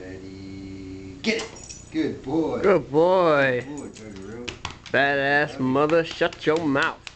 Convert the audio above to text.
Ready, get it! Good boy. Good boy. Good boy, Badass mother, shut your mouth.